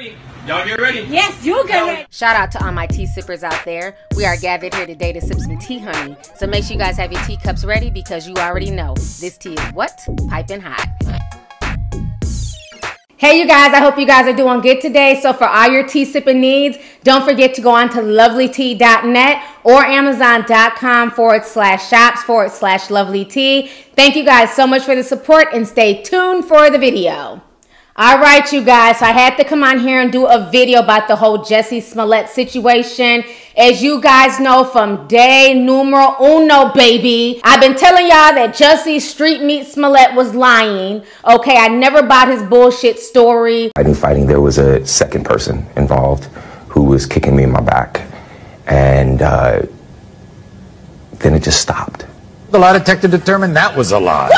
ready. Y'all get ready. Yes, you get ready. Shout out to all my tea sippers out there. We are gathered here today to sip some tea, honey. So make sure you guys have your teacups ready because you already know this tea is what? Piping hot. Hey, you guys, I hope you guys are doing good today. So, for all your tea sipping needs, don't forget to go on to lovelytea.net or amazon.com forward slash shops forward slash lovely tea. Thank you guys so much for the support and stay tuned for the video. All right, you guys. So I had to come on here and do a video about the whole Jussie Smollett situation. As you guys know from day numero uno, baby, I've been telling y'all that Jussie Street Meat Smollett was lying. Okay, I never bought his bullshit story. Fighting, fighting, there was a second person involved who was kicking me in my back. And uh, then it just stopped. The lie detector determined that was a lie.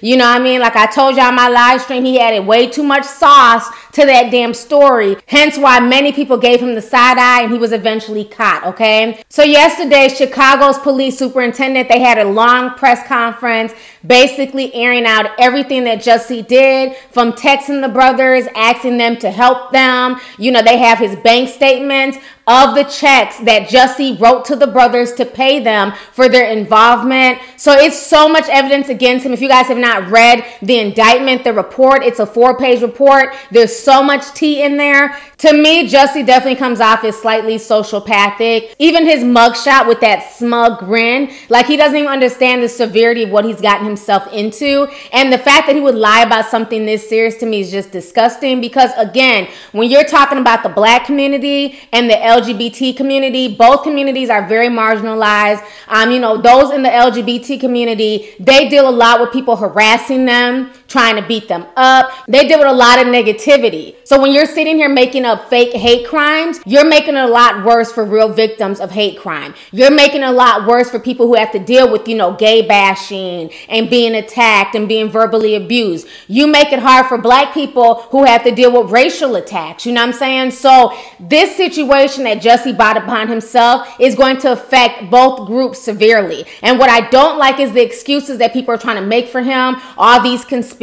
You know what I mean? Like I told y'all my live stream, he added way too much sauce to that damn story. Hence why many people gave him the side eye and he was eventually caught, okay? So yesterday, Chicago's police superintendent, they had a long press conference basically airing out everything that Jussie did from texting the brothers, asking them to help them. You know, they have his bank statements of the checks that Jussie wrote to the brothers to pay them for their involvement. So it's so much evidence against him. If you guys have not read the indictment, the report, it's a four page report. There's so much tea in there. To me, Jussie definitely comes off as slightly sociopathic. Even his mugshot with that smug grin, like he doesn't even understand the severity of what he's gotten himself into. And the fact that he would lie about something this serious to me is just disgusting because, again, when you're talking about the black community and the LGBT community, both communities are very marginalized. Um, you know, those in the LGBT community, they deal a lot with people harassing them, trying to beat them up. They deal with a lot of negativity. So when you're sitting here making up fake hate crimes, you're making it a lot worse for real victims of hate crime. You're making it a lot worse for people who have to deal with, you know, gay bashing and being attacked and being verbally abused. You make it hard for black people who have to deal with racial attacks. You know what I'm saying? So this situation that Jussie brought upon himself is going to affect both groups severely. And what I don't like is the excuses that people are trying to make for him, all these conspiracies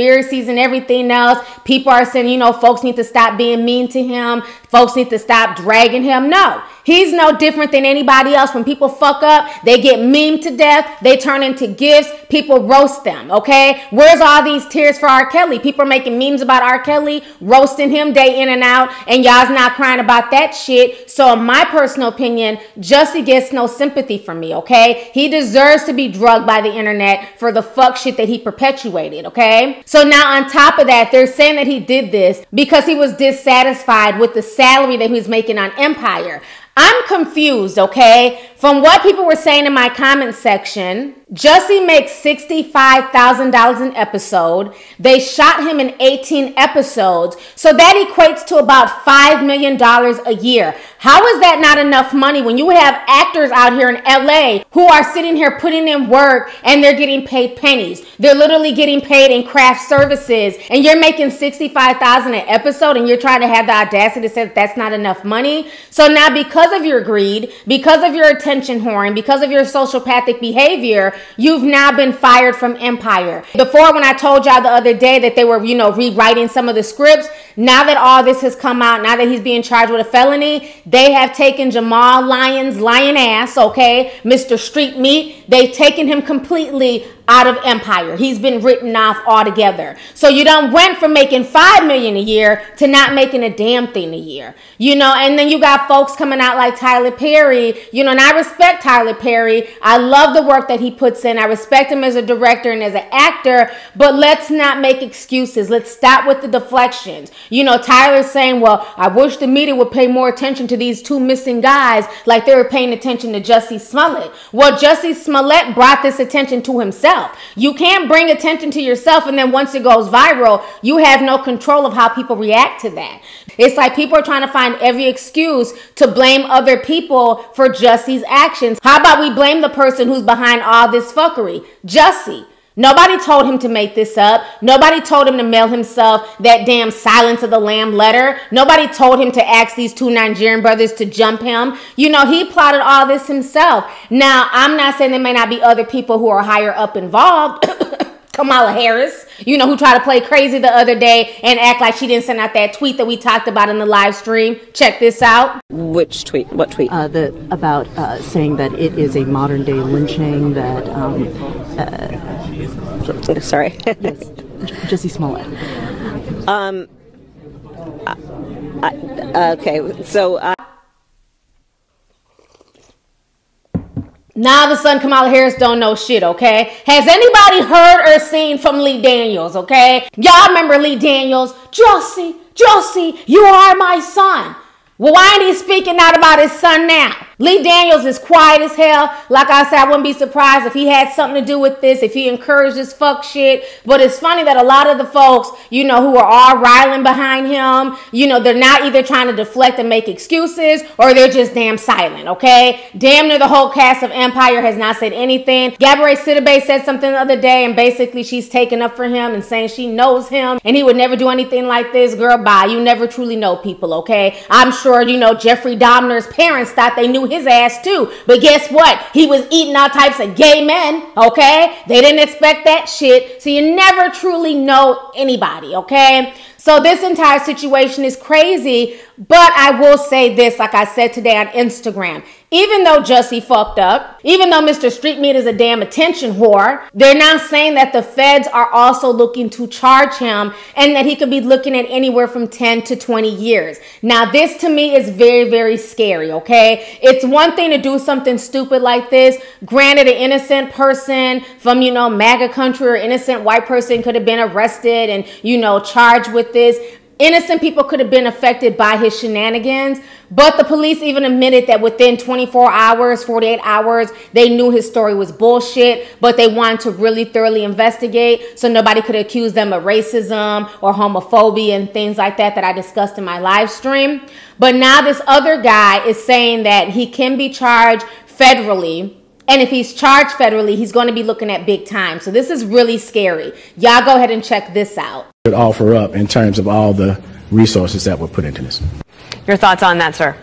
and everything else. People are saying, you know, folks need to stop being mean to him. Folks need to stop dragging him. No, he's no different than anybody else. When people fuck up, they get memed to death. They turn into gifts. People roast them. Okay. Where's all these tears for R. Kelly? People are making memes about R. Kelly, roasting him day in and out, and y'all's not crying about that shit. So, in my personal opinion, Jussie gets no sympathy from me. Okay. He deserves to be drugged by the internet for the fuck shit that he perpetuated. Okay. So now on top of that, they're saying that he did this because he was dissatisfied with the salary that he was making on Empire. I'm confused, okay? From what people were saying in my comment section, Jussie makes $65,000 an episode. They shot him in 18 episodes. So that equates to about $5 million a year. How is that not enough money when you have actors out here in LA who are sitting here putting in work and they're getting paid pennies? They're literally getting paid in craft services and you're making 65,000 an episode and you're trying to have the audacity to say that that's not enough money. So now because of your greed, because of your attention whoring, because of your sociopathic behavior, you've now been fired from Empire. Before, when I told y'all the other day that they were, you know, rewriting some of the scripts, now that all this has come out, now that he's being charged with a felony, they have taken Jamal Lyons, lion ass, okay, Mr. Street Meat, they've taken him completely out of Empire. He's been written off altogether. So you don't went from making five million a year to not making a damn thing a year. You know, and then you got folks coming out like Tyler Perry, you know, and I respect Tyler Perry. I love the work that he puts in. I respect him as a director and as an actor, but let's not make excuses. Let's stop with the deflections. You know, Tyler's saying, well, I wish the media would pay more attention to these two missing guys like they were paying attention to Jussie Smollett. Well, Jussie Smollett brought this attention to himself yourself. You can't bring attention to yourself and then once it goes viral, you have no control of how people react to that. It's like people are trying to find every excuse to blame other people for Jussie's actions. How about we blame the person who's behind all this fuckery? Jussie. Nobody told him to make this up. Nobody told him to mail himself that damn Silence of the Lamb letter. Nobody told him to ask these two Nigerian brothers to jump him. You know, he plotted all this himself. Now, I'm not saying there may not be other people who are higher up involved. Kamala Harris, you know, who tried to play crazy the other day and act like she didn't send out that tweet that we talked about in the live stream. Check this out. Which tweet? What tweet? Uh, the, about uh, saying that it is a modern day lynching that. Um, uh, Sorry. yes, Jussie Smollett. Um. I, okay, so. Uh, Now the son Kamala Harris don't know shit, okay? Has anybody heard or seen from Lee Daniels, okay? Y'all remember Lee Daniels? Jussie, Jussie, you are my son. Well, why ain't he speaking out about his son now? Lee Daniels is quiet as hell. Like I said, I wouldn't be surprised if he had something to do with this, if he encouraged this fuck shit. But it's funny that a lot of the folks, you know, who are all riling behind him, you know, they're not either trying to deflect and make excuses or they're just damn silent, okay? Damn near the whole cast of Empire has not said anything. Gabrielle Sidibe said something the other day and basically she's taking up for him and saying she knows him and he would never do anything like this. Girl, bye. You never truly know people, okay? I'm sure, you know, Jeffrey Dahmer's parents thought they knew his ass too. But guess what? He was eating all types of gay men, okay? They didn't expect that shit. So you never truly know anybody, okay? So this entire situation is crazy, but I will say this, like I said today on Instagram. Even though Jussie fucked up, even though Mr. Street Meat is a damn attention whore, they're now saying that the feds are also looking to charge him and that he could be looking at anywhere from 10 to 20 years. Now, this to me is very, very scary, okay? It's one thing to do something stupid like this. Granted, an innocent person from, you know, MAGA country or innocent white person could have been arrested and, you know, charged with this. Innocent people could have been affected by his shenanigans, but the police even admitted that within 24 hours, 48 hours, they knew his story was bullshit, but they wanted to really thoroughly investigate so nobody could accuse them of racism or homophobia and things like that that I discussed in my live stream. But now this other guy is saying that he can be charged federally. And if he's charged federally, he's going to be looking at big time. So this is really scary. Y'all go ahead and check this out offer up in terms of all the resources that were put into this. Your thoughts on that, sir?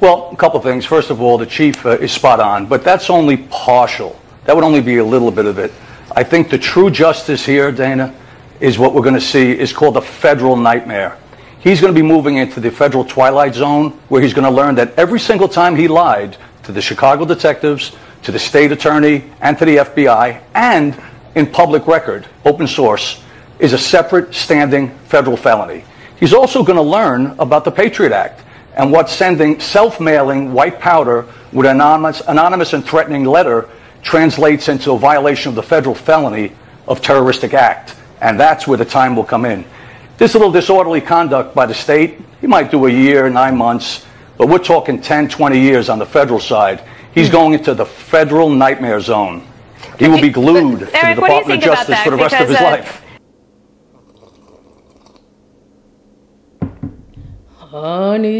Well, a couple things. First of all, the chief uh, is spot on, but that's only partial. That would only be a little bit of it. I think the true justice here, Dana, is what we're going to see is called the federal nightmare. He's going to be moving into the federal twilight zone where he's going to learn that every single time he lied to the Chicago detectives, to the state attorney, and to the FBI, and in public record, open source, is a separate standing federal felony. He's also going to learn about the Patriot Act and what sending self-mailing white powder with an anonymous, anonymous and threatening letter translates into a violation of the federal felony of terroristic act. And that's where the time will come in. This little disorderly conduct by the state, he might do a year, nine months, but we're talking 10, 20 years on the federal side. He's going into the federal nightmare zone. He will be glued but, Eric, to the Department of Justice for the rest because, of his uh, life. honey.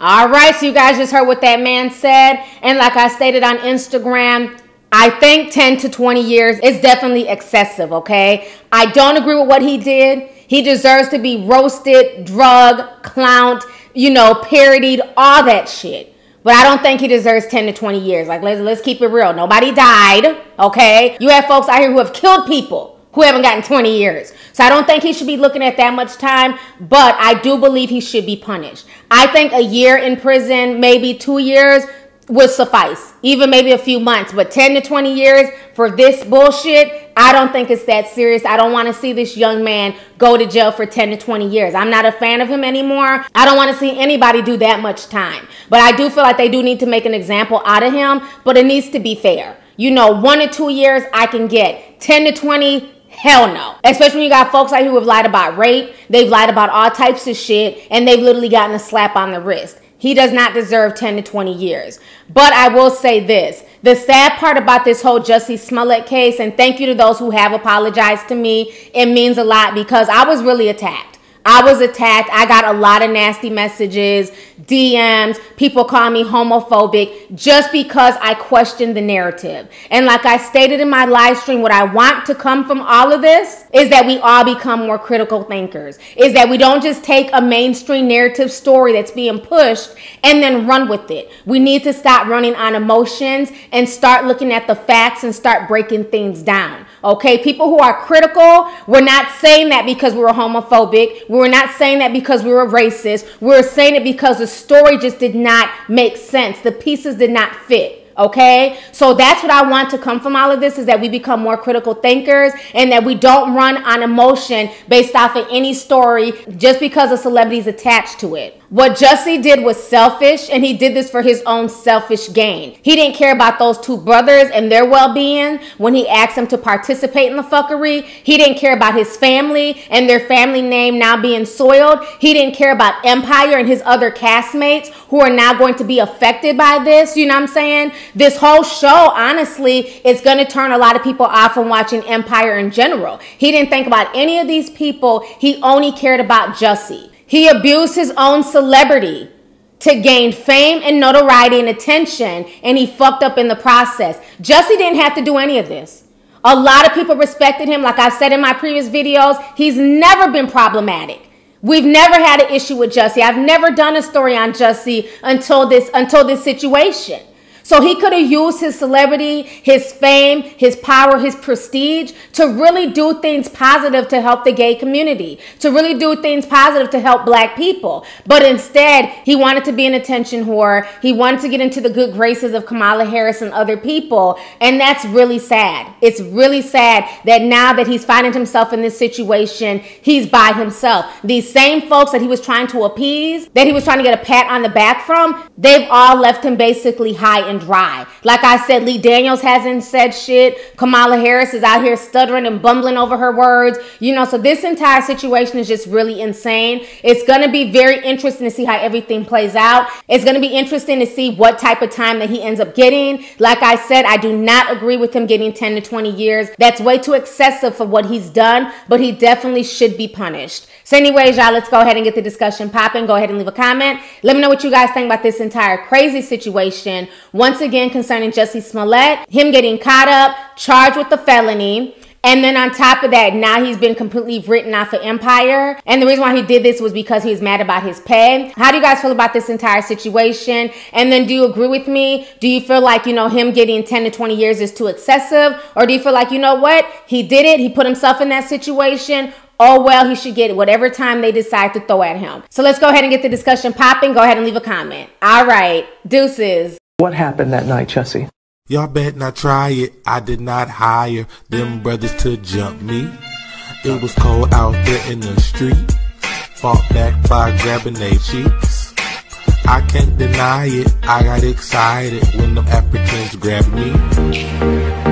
All right, so you guys just heard what that man said. And like I stated on Instagram, I think 10 to 20 years is definitely excessive, okay? I don't agree with what he did. He deserves to be roasted, drugged, clowned, you know, parodied, all that shit. But I don't think he deserves 10 to 20 years. Like, let's, let's keep it real. Nobody died, okay? You have folks out here who have killed people who haven't gotten 20 years. So I don't think he should be looking at that much time, but I do believe he should be punished. I think a year in prison, maybe two years, would suffice. Even maybe a few months, but 10 to 20 years for this bullshit, I don't think it's that serious. I don't want to see this young man go to jail for 10 to 20 years. I'm not a fan of him anymore. I don't want to see anybody do that much time. But I do feel like they do need to make an example out of him, but it needs to be fair. You know, one to two years I can get. 10 to 20, Hell no. Especially when you got folks out here who have lied about rape, they've lied about all types of shit, and they've literally gotten a slap on the wrist. He does not deserve 10 to 20 years. But I will say this the sad part about this whole Jussie Smollett case, and thank you to those who have apologized to me, it means a lot because I was really attacked. I was attacked. I got a lot of nasty messages, DMs, people call me homophobic just because I questioned the narrative. And like I stated in my live stream, what I want to come from all of this is that we all become more critical thinkers. Is that we don't just take a mainstream narrative story that's being pushed and then run with it. We need to stop running on emotions and start looking at the facts and start breaking things down. Okay, people who are critical, we're not saying that because we're homophobic. We're not saying that because we were racist. We're saying it because the story just did not make sense. The pieces did not fit. Okay, so that's what I want to come from all of this is that we become more critical thinkers and that we don't run on emotion based off of any story just because a celebrity is attached to it. What Jussie did was selfish, and he did this for his own selfish gain. He didn't care about those two brothers and their well being when he asked them to participate in the fuckery. He didn't care about his family and their family name now being soiled. He didn't care about Empire and his other castmates who are now going to be affected by this. You know what I'm saying? This whole show, honestly, is going to turn a lot of people off from watching Empire in general. He didn't think about any of these people, he only cared about Jussie. He abused his own celebrity to gain fame and notoriety and attention, and he fucked up in the process. Jussie didn't have to do any of this. A lot of people respected him. Like I've said in my previous videos, he's never been problematic. We've never had an issue with Jussie. I've never done a story on Jussie until this until this situation. So he could have used his celebrity, his fame, his power, his prestige to really do things positive to help the gay community, to really do things positive to help black people. But instead, he wanted to be an attention whore. He wanted to get into the good graces of Kamala Harris and other people. And that's really sad. It's really sad that now that he's finding himself in this situation, he's by himself. These same folks that he was trying to appease, that he was trying to get a pat on the back from, they've all left him basically high and dry. Like I said, Lee Daniels hasn't said shit. Kamala Harris is out here stuttering and bumbling over her words. You know, so this entire situation is just really insane. It's going to be very interesting to see how everything plays out. It's going to be interesting to see what type of time that he ends up getting. Like I said, I do not agree with him getting 10 to 20 years. That's way too excessive for what he's done, but he definitely should be punished. So anyways, y'all, let's go ahead and get the discussion popping. Go ahead and leave a comment. Let me know what you guys think about this entire crazy situation. Once again, concerning Jussie Smollett, him getting caught up, charged with the felony. And then on top of that, now he's been completely written off of Empire. And the reason why he did this was because he was mad about his pay. How do you guys feel about this entire situation? And then do you agree with me? Do you feel like, you know, him getting 10 to 20 years is too excessive? Or do you feel like, you know what? He did it. He put himself in that situation oh well he should get whatever time they decide to throw at him so let's go ahead and get the discussion popping go ahead and leave a comment all right deuces what happened that night Jussie y'all bet not try it. I did not hire them brothers to jump me. It was cold out there in the street. Fought back by grabbing their cheeks. I can't deny it, I got excited when them Africans grabbed me.